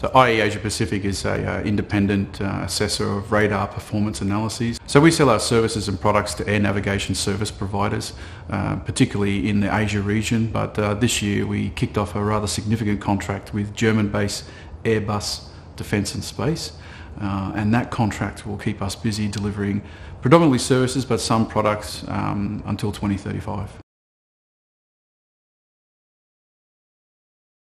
So IE Asia Pacific is an uh, independent uh, assessor of radar performance analyses. So we sell our services and products to air navigation service providers, uh, particularly in the Asia region. But uh, this year we kicked off a rather significant contract with German-based Airbus Defence and Space. Uh, and that contract will keep us busy delivering predominantly services but some products um, until 2035.